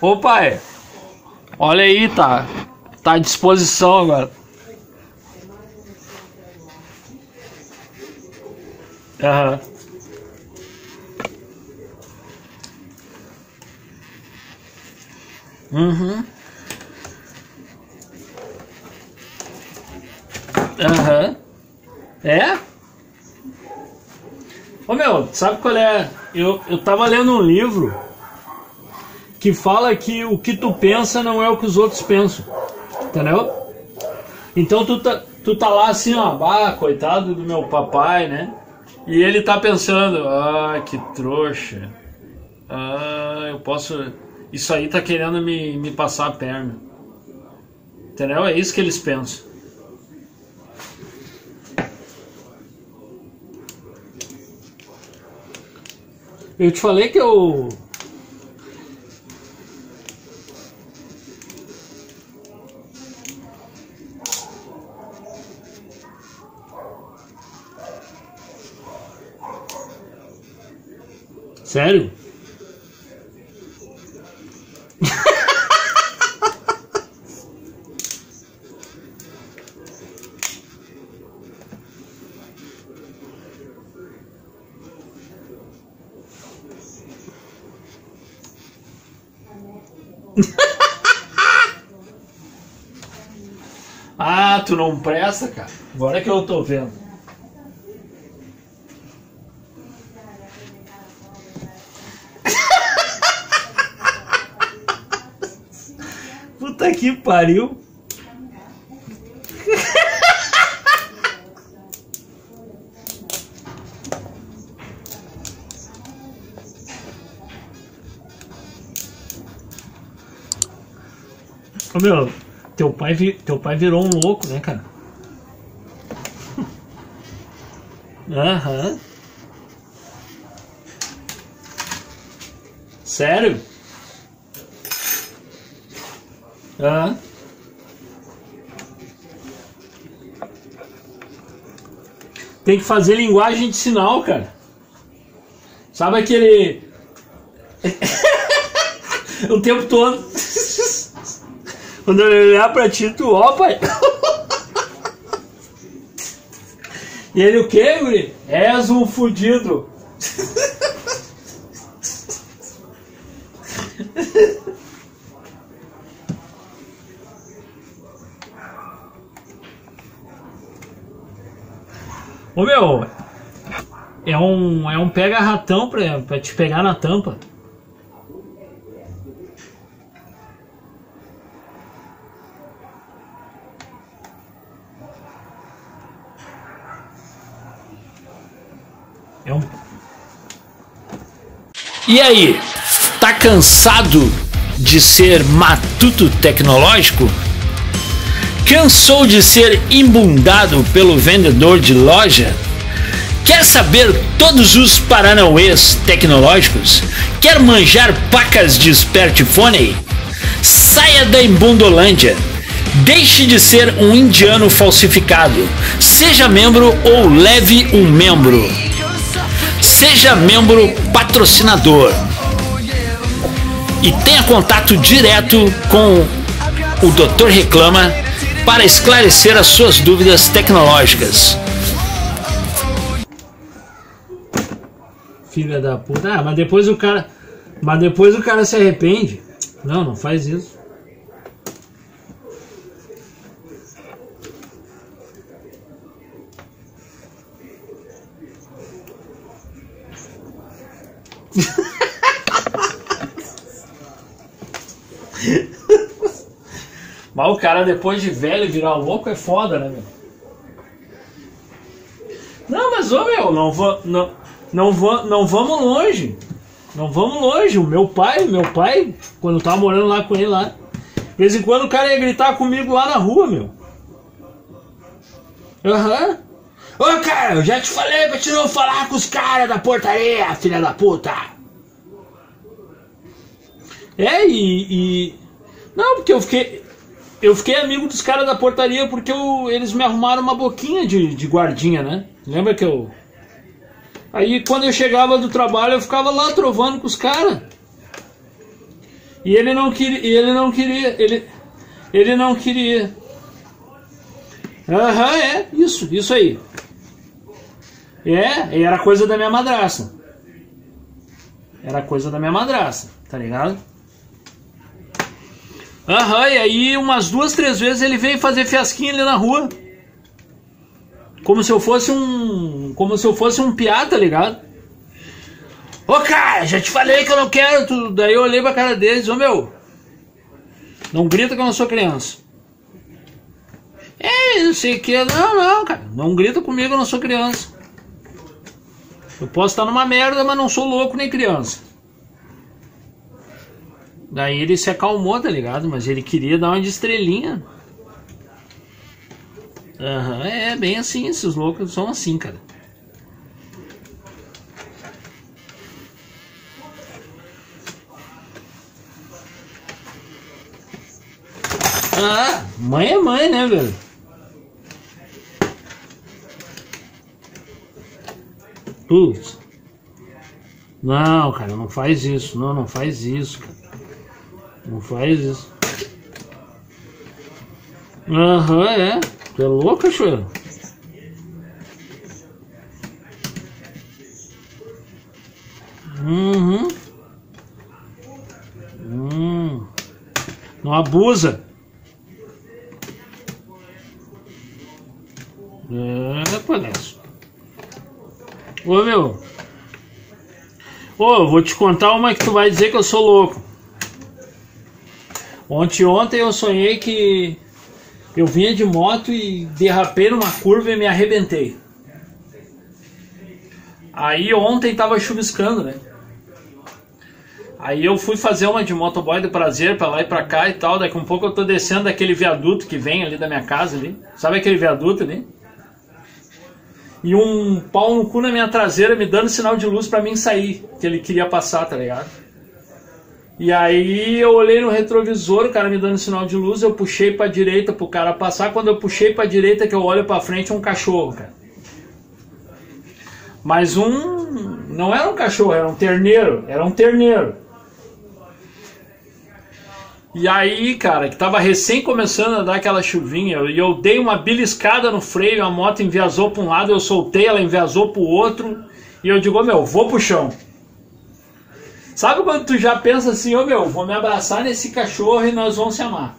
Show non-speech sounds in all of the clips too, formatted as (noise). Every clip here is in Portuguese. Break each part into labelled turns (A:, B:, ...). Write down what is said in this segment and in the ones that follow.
A: Ô pai, olha aí, tá. Tá à disposição agora. Aham. Uhum. Aham. É? Ô meu, sabe qual é? Eu, eu tava lendo um livro que fala que o que tu pensa não é o que os outros pensam. Entendeu? Então tu tá, tu tá lá assim, ó, bah, coitado do meu papai, né? E ele tá pensando, ah, que trouxa. Ah, eu posso. Isso aí tá querendo me, me passar a perna. Entendeu? É isso que eles pensam. Eu te falei que eu. Sério? (laughs) ah, tu não presta, cara. Agora que eu tô vendo. Puta que pariu. Ô meu, teu pai, teu pai virou um louco, né, cara? Aham. Sério? Tem que fazer linguagem de sinal, cara. Sabe aquele. (laughs) o tempo todo. (laughs) Quando ele olhar pra ti, tu, ó, pai. (laughs) E ele o que, guri? És um fudido. Ô meu, é um, é um pega-ratão pra, pra te pegar na tampa. É um...
B: E aí, tá cansado de ser matuto tecnológico? Cansou de ser imbundado pelo vendedor de loja? Quer saber todos os paranauês tecnológicos? Quer manjar pacas de smartphone? Saia da Embundolândia. Deixe de ser um indiano falsificado. Seja membro ou leve um membro. Seja membro patrocinador e tenha contato direto com o Dr. Reclama para esclarecer as suas dúvidas tecnológicas.
A: Filha da puta. Ah, mas depois o cara. Mas depois o cara se arrepende. Não, não faz isso. O cara depois de velho virar louco é foda, né, meu? Não, mas ô meu, não vou, não, não vou, não vamos longe. Não vamos longe. O meu pai, meu pai, quando eu tava morando lá com ele lá, de vez em quando o cara ia gritar comigo lá na rua, meu. Aham. Ô cara, eu já te falei pra te não falar com os caras da portaria, filha da puta. É, e, e. Não, porque eu fiquei. Eu fiquei amigo dos caras da portaria porque eu- eles me arrumaram uma boquinha de, de guardinha, né? Lembra que eu. Aí quando eu chegava do trabalho eu ficava lá trovando com os caras. E ele não queria, ele não queria, ele, ele não queria. Aham, é, isso, isso aí. É, era coisa da minha madrasta. Era coisa da minha madrasta, tá ligado? Aham, e aí umas duas, três vezes ele veio fazer fiasquinha ali na rua. Como se eu fosse um. Como se eu fosse um piá, tá ligado? Ô cara, já te falei que eu não quero tudo. Daí eu olhei pra cara deles, ô meu. Não grita que eu não sou criança. É, não sei o que. Não, não, cara. Não grita comigo, eu não sou criança. Eu posso estar numa merda, mas não sou louco nem criança. Daí ele se acalmou, tá ligado? Mas ele queria dar uma de estrelinha. Uhum, é bem assim, esses loucos são assim, cara. Ah, mãe é mãe, né, velho? Putz. Não, cara, não faz isso. Não, não faz isso, cara. Não faz isso. Aham, é. Tu é louco, cachorro? Uhum. Hum. Não abusa. É, palhaço. Ô, meu. Ô, vou te contar uma que tu vai dizer que eu sou louco. Ontem, ontem eu sonhei que eu vinha de moto e derrapei numa curva e me arrebentei. Aí ontem tava chuviscando, né? Aí eu fui fazer uma de motoboy do prazer para lá e pra cá e tal. Daqui um pouco eu tô descendo daquele viaduto que vem ali da minha casa ali. Sabe aquele viaduto ali? E um pau no cu na minha traseira me dando sinal de luz para mim sair. Que ele queria passar, tá ligado? E aí eu olhei no retrovisor, o cara me dando sinal de luz, eu puxei para direita pro cara passar. Quando eu puxei para direita que eu olho para frente, um cachorro, cara. Mas um não era um cachorro, era um terneiro, era um terneiro. E aí, cara, que tava recém começando a dar aquela chuvinha, e eu, dei uma beliscada no freio, a moto enviasou para um lado, eu soltei, ela enviasou para o outro, e eu digo, meu, vou pro chão. Sabe quando tu já pensa assim, ô oh, meu, vou me abraçar nesse cachorro e nós vamos se amar.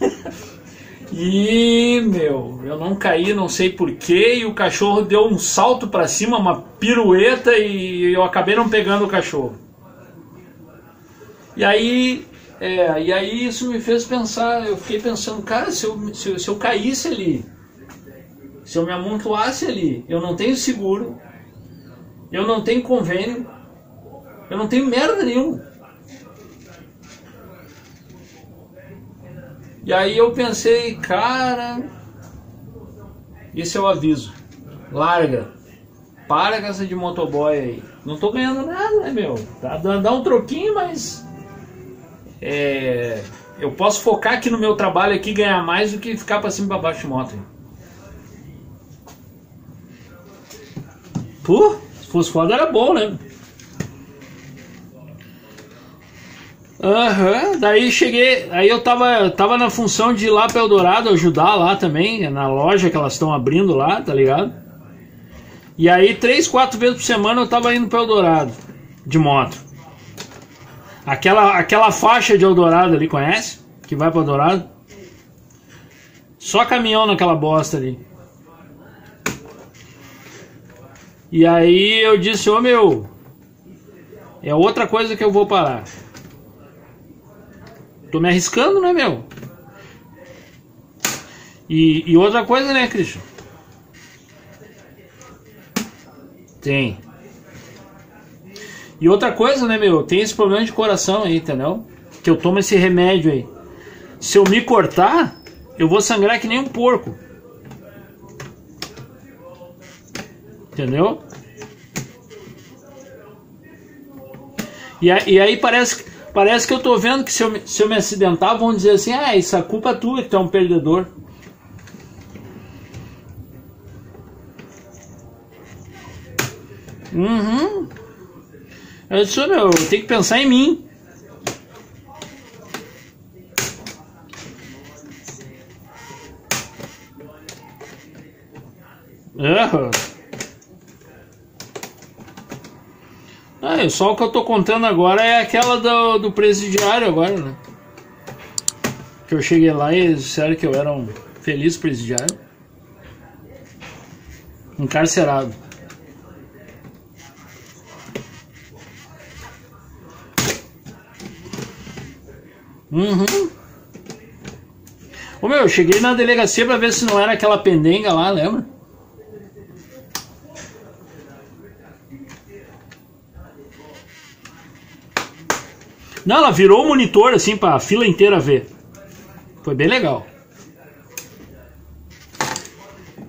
A: (laughs) e, meu, eu não caí, não sei porquê, e o cachorro deu um salto para cima, uma pirueta, e eu acabei não pegando o cachorro. E aí, é, e aí isso me fez pensar, eu fiquei pensando, cara, se eu, se eu, se eu caísse ali, se eu me amontoasse ali, eu não tenho seguro, eu não tenho convênio, eu não tenho merda nenhuma. E aí eu pensei, cara, esse é o aviso. Larga. Para com essa de motoboy aí. Não tô ganhando nada, né, meu? Tá dando um troquinho, mas. É, eu posso focar aqui no meu trabalho aqui ganhar mais do que ficar pra cima e pra baixo de moto. Pô, se fosse foda era bom, né? Uhum, daí cheguei, aí eu tava, tava na função de ir lá para Eldorado ajudar lá também, na loja que elas estão abrindo lá, tá ligado? E aí três, quatro vezes por semana eu tava indo para Eldorado de moto. Aquela, aquela faixa de Eldorado ali, conhece? Que vai para Eldorado? Só caminhão naquela bosta ali. E aí eu disse, ô oh, meu, é outra coisa que eu vou parar. Tô me arriscando, né, meu? E, e outra coisa, né, Christian? Tem. E outra coisa, né, meu? Tem esse problema de coração aí, entendeu? Que eu tomo esse remédio aí. Se eu me cortar, eu vou sangrar que nem um porco. Entendeu? E, e aí parece que Parece que eu tô vendo que se eu, se eu me acidentar, vão dizer assim: ah, isso a culpa é tua que tu é um perdedor. Uhum. Eu isso meu, eu tenho que pensar em mim. É. Uhum. Ah, só o que eu tô contando agora é aquela do, do presidiário agora, né? Que eu cheguei lá e disseram que eu era um feliz presidiário. Encarcerado. Uhum. Ô meu, eu cheguei na delegacia pra ver se não era aquela pendenga lá, lembra? Não, ela virou o monitor assim pra fila inteira ver. Foi bem legal.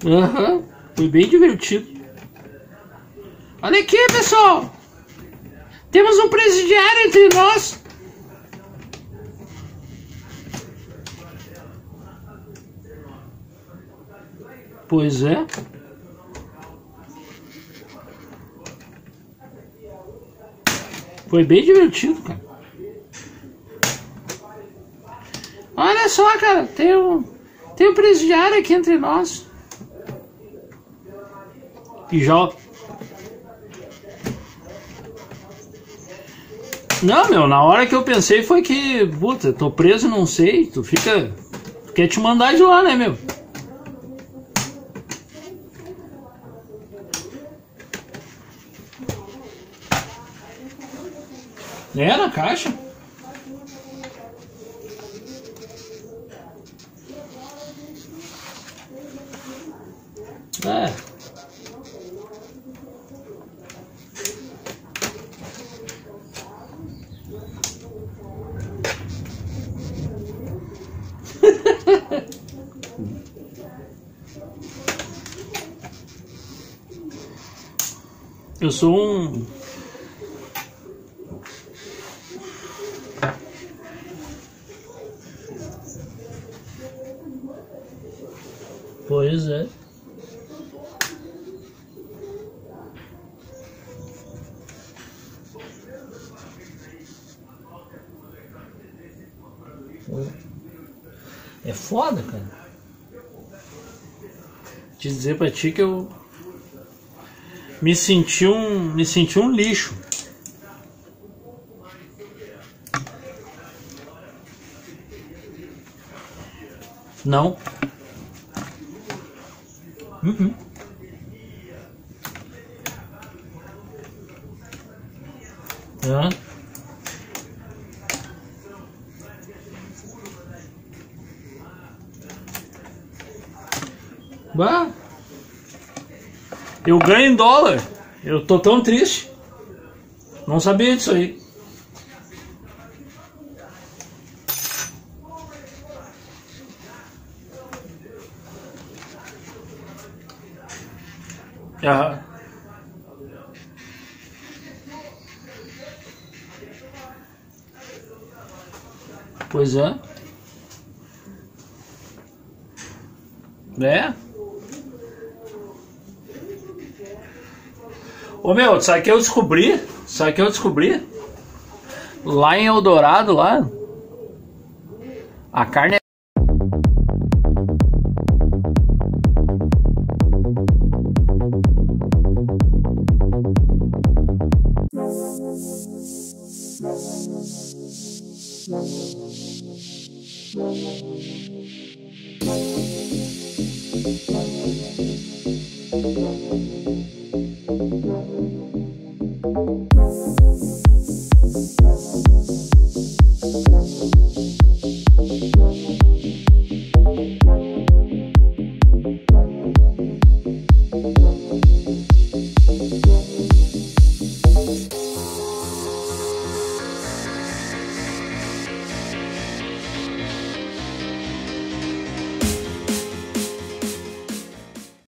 A: Uhum, foi bem divertido. Olha aqui, pessoal. Temos um presidiário entre nós. Pois é. Foi bem divertido, cara. Olha só, cara, tem um, tem um presidiário aqui entre nós. E já. Não, meu, na hora que eu pensei foi que, puta, tô preso, não sei, tu fica. Tu quer te mandar de lá, né, meu? É, na caixa. É. Eu sou um Pois é. Foda, cara. Te dizer pra ti que eu me senti um, me senti um lixo. Não. Uhum. Hã? Bah. Eu ganho em dólar. Eu tô tão triste. Não sabia disso aí. Aham. Pois é. É. Ô meu, sabe que eu descobri? Sabe que eu descobri? Lá em Eldorado, lá, a carne é